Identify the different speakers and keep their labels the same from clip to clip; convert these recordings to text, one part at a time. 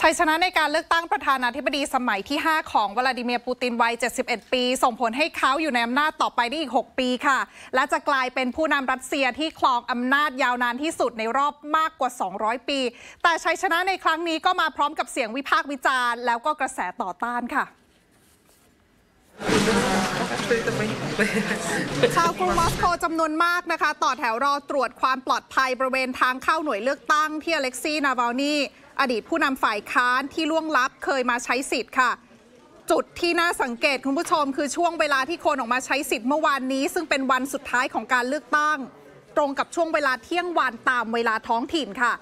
Speaker 1: ชัยชนะในการเลือกตั้งประธานาธิบดีสมัยที่ 5 ของวลาดิเมียร์ปูตินวัย 71 ปี ส่งผลให้เขาอยู่ในอำนาจต่อไปได้อีก 6 ปีค่ะ และจะกลายเป็นผู้นำรัสเซียที่ครองอำนาจยาวนานที่สุดในรอบมากกว่า 200 ปี แต่ชัยชนะในครั้งนี้ก็มาพร้อมกับเสียงวิพากษ์วิจารณ์ แล้วก็กระแสต่อต้านค่ะชาวกรุงมอสโกจำนวนมากนะคะ ต่อแถวรอตรวจความปลอดภัยบริเวณทางเข้าหน่วยเลือกตั้งที่อเล็กซีนาวาลนี อดีตผู้นำฝ่ายค้านที่ล่วงลับเคยมาใช้สิทธิ์ค่ะ จุดที่น่าสังเกตคุณผู้ชม คือช่วงเวลาที่คนออกมาใช้สิทธิ์เมื่อวานนี้ ซึ่งเป็นวันสุดท้ายของการเลือกตั้ง ตรงกับช่วงเวลาเที่ยงวันตามเวลาท้องถิ่นค่ะ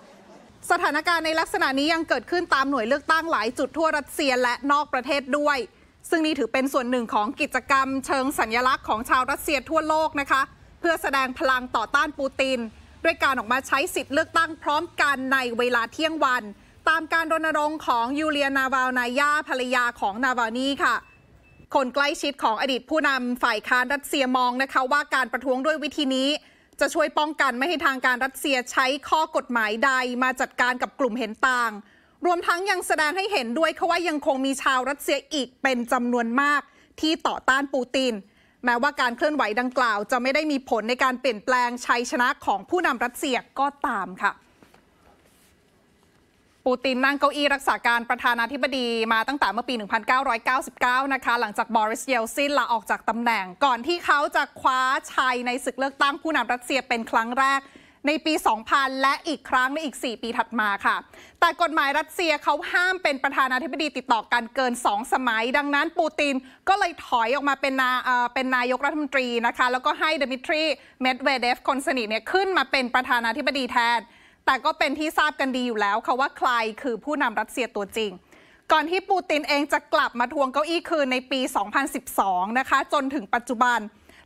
Speaker 1: สถานการณ์ในลักษณะนี้ยังเกิดขึ้นตามหน่วยเลือกตั้งหลายจุดทั่วรัสเซียและนอกประเทศด้วย ซึ่งนี่ถือเป็นส่วนหนึ่งของกิจกรรม เชิงสัญญลักษณ์ของชาวรัสเซียทั่วโลกนะคะ เพื่อแสดงพลังต่อต้านปูตินด้วยการออกมาใช้สิทธิ์เลือกตั้งพร้อมกันในเวลาเที่ยงวัน ตามการรณรงค์ของยูเลียนาวาลนายาภรรยาของนาวานีค่ะ คนใกล้ชิดของอดีตผู้นำฝ่ายค้านรัสเซียมองนะคะ ว่าการประท้วงด้วยวิธีนี้ จะช่วยป้องกันไม่ให้ทางการรัสเซียใช้ข้อกฎหมายใดมาจัดการกับกลุ่มเห็นต่าง รวมทั้งยังแสดงให้เห็นด้วยค่ะว่ายังคงมีชาวรัสเซียอีกเป็นจำนวนมากที่ต่อต้านปูติน แม้ว่าการเคลื่อนไหวดังกล่าว จะไม่ได้มีผลในการเปลี่ยนแปลงชัยชนะของผู้นำรัสเซียก็ตามค่ะ ปูตินนั่งเก้าอี้รักษาการประธานาธิบดีมาตั้งแต่เมื่อปี 1999 นะคะ หลังจากบอริสเยลซินลาออกจากตำแหน่ง ก่อนที่เขาจะคว้าชัยในศึกเลือกตั้งผู้นำรัสเซียเป็นครั้งแรกในปี 2000 และอีกครั้งในอีก 4 ปีถัดมาค่ะ แต่กฎหมายรัสเซียเขาห้ามเป็นประธานาธิบดีติดต่อกันเกิน 2 สมัย ดังนั้นปูตินก็เลยถอยออกมาเป็นนาเป็นนายกรัฐมนตรีนะคะ แล้วก็ให้เดมิทรี เมดเวเดฟ คนสนิทเนี่ยขึ้นมาเป็นประธานาธิบดีแทน แต่ก็เป็นที่ทราบกันดีอยู่แล้วค่ะว่าใครคือผู้นำรัสเซียตัวจริง ก่อนที่ปูตินเองจะกลับมาทวงเก้าอี้คืนในปี 2012 นะคะ จนถึงปัจจุบัน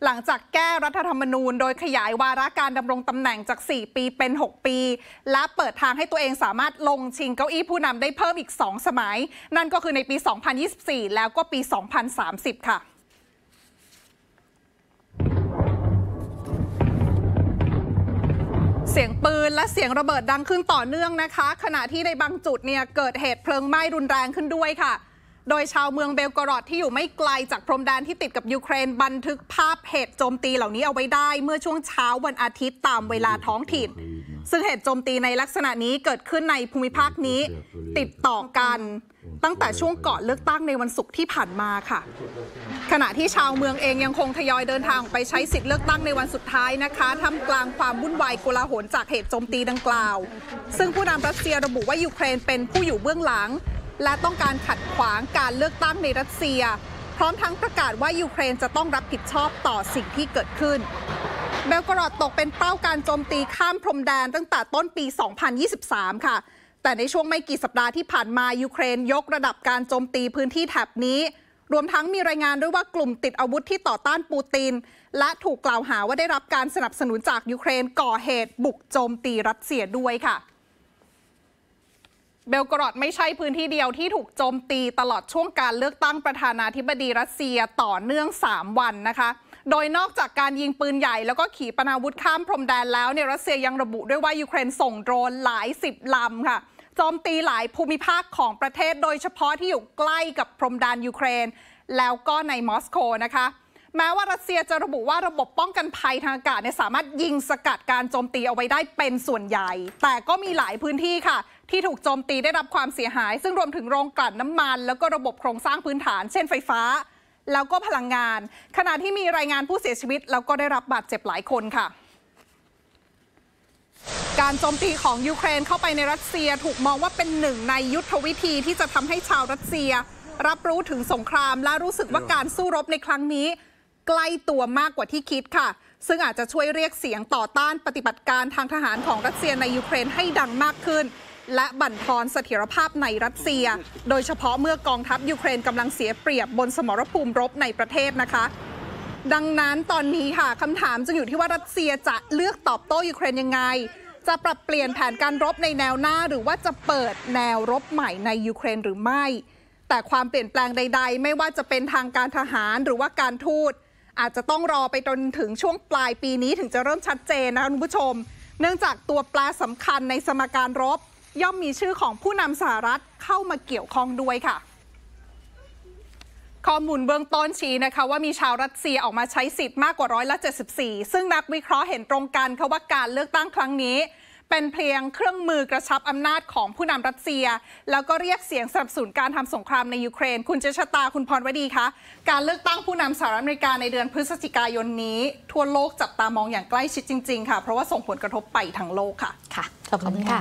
Speaker 1: หลังจากแก้รัฐธรรมนูญ โดยขยายวาระการดำรงตำแหน่งจาก 4 ปีเป็น 6 ปี และเปิดทางให้ตัวเองสามารถลงชิงเก้าอี้ผู้นำได้เพิ่มอีก 2 สมัย นั่นก็คือในปี 2024 แล้วก็ปี 2030 ค่ะ เสียงปืนและเสียงระเบิดดังขึ้นต่อเนื่องนะคะ ขณะที่ในบางจุดเนี่ยเกิดเหตุเพลิงไหม้รุนแรงขึ้นด้วยค่ะ โดยชาวเมืองเบลกรอดที่อยู่ไม่ไกลจากพรมแดนที่ติดกับยูเครนบันทึกภาพเหตุโจมตีเหล่านี้เอาไว้ได้ เมื่อช่วงเช้าวันอาทิตย์ตามเวลาท้องถิ่น ซึ่งเหตุโจมตีในลักษณะนี้เกิดขึ้นในภูมิภาคนี้ ติดต่อกันตั้งแต่ช่วงก่อนเลือกตั้งในวันศุกร์ที่ผ่านมาค่ะ ขณะที่ชาวเมืองเองยังคงทยอยเดินทางไปใช้สิทธิ์เลือกตั้งในวันสุดท้ายนะคะท่ามกลางความวุ่นวายโกลาหลจากเหตุโจมตีดังกล่าว ซึ่งผู้นำรัสเซียระบุว่ายูเครนเป็นผู้อยู่เบื้องหลัง และต้องการขัดขวางการเลือกตั้งในรัสเซีย พร้อมทั้งประกาศว่ายูเครนจะต้องรับผิดชอบต่อสิ่งที่เกิดขึ้น เบลกรอดตกเป็นเป้าการโจมตีข้ามพรมแดนตั้งแต่ต้นปี 2023 ค่ะ แต่ในช่วงไม่กี่สัปดาห์ที่ผ่านมายูเครนยกระดับการโจมตีพื้นที่แถบนี้ รวมทั้งมีรายงานด้วยว่ากลุ่มติดอาวุธที่ต่อต้านปูติน และถูกกล่าวหาว่าได้รับการสนับสนุนจากยูเครนก่อเหตุบุกโจมตีรัสเซียด้วยค่ะเบลโกรอดไม่ใช่พื้นที่เดียวที่ถูกโจมตีตลอดช่วงการเลือกตั้งประธานาธิบดีรัสเซียต่อเนื่อง 3 วันนะคะ โดยนอกจากการยิงปืนใหญ่แล้วก็ขีปนาวุธข้ามพรมแดนแล้วเนี่ยรัสเซียยังระบุด้วยว่ายูเครนส่งโดรนหลายสิบลำค่ะโจมตีหลายภูมิภาคของประเทศ โดยเฉพาะที่อยู่ใกล้กับพรมแดนยูเครน แล้วก็ในมอสโกนะคะแม้ว่ารัสเซียจะระบุว่าระบบป้องกันภัยทางอากาศเนี่ยสามารถยิงสกัดการโจมตีเอาไว้ได้เป็นส่วนใหญ่ แต่ก็มีหลายพื้นที่ค่ะ ที่ถูกโจมตีได้รับความเสียหาย ซึ่งรวมถึงโรงกลั่นน้ำมัน แล้วก็ระบบโครงสร้างพื้นฐาน เช่นไฟฟ้า แล้วก็พลังงาน ขณะที่มีรายงานผู้เสียชีวิต แล้วก็ได้รับบาดเจ็บหลายคนค่ะการโจมตีของยูเครนเข้าไปในรัสเซียถูกมองว่าเป็นหนึ่งในยุทธวิธีที่จะทำให้ชาวรัสเซีย รับรู้ถึงสงครามและรู้สึกว่าการสู้รบในครั้งนี้ ใกล้ตัวมากกว่าที่คิดค่ะ ซึ่งอาจจะช่วยเรียกเสียงต่อต้านปฏิบัติการทางทหารของรัสเซียในยูเครนให้ดังมากขึ้น และบั่นทอนเสถียรภาพในรัสเซีย โดยเฉพาะเมื่อกองทัพยูเครนกำลังเสียเปรียบบนสมรภูมิรบในประเทศนะคะ ดังนั้นตอนนี้ค่ะคำถามจึงอยู่ที่ว่ารัสเซียจะเลือกตอบโต้ยูเครนยังไง จะปรับเปลี่ยนแผนการรบในแนวหน้า หรือว่าจะเปิดแนวรบใหม่ในยูเครนหรือไม่ แต่ความเปลี่ยนแปลงใด ๆ ไม่ว่าจะเป็นทางการทหารหรือว่าการทูตอาจจะต้องรอไปจนถึงช่วงปลายปีนี้ถึงจะเริ่มชัดเจนนะคะคุณผู้ชม เนื่องจากตัวแปรสำคัญในสมการรบ ย่อมมีชื่อของผู้นำสหรัฐเข้ามาเกี่ยวข้องด้วยค่ะ ข้อมูลเบื้องต้นชี้นะคะว่ามีชาวรัสเซียออกมาใช้สิทธิ์มากกว่าร้อยละ74 ซึ่งนักวิเคราะห์เห็นตรงกันค่ะว่าการเลือกตั้งครั้งนี้เป็นเพียงเครื่องมือกระชับอำนาจของผู้นำรัสเซีย แล้วก็เรียกเสียงสนับสนุนการทำสงครามในยูเครน คุณเจษตาคุณพรวดีคะ การเลือกตั้งผู้นำสหรัฐอเมริกาในเดือนพฤศจิกายนนี้ ทั่วโลกจับตามองอย่างใกล้ชิดจริง ๆ ค่ะ เพราะว่าส่งผลกระทบไปทั้งโลกค่ะ
Speaker 2: ค่ะ ขอบคุณค่ะ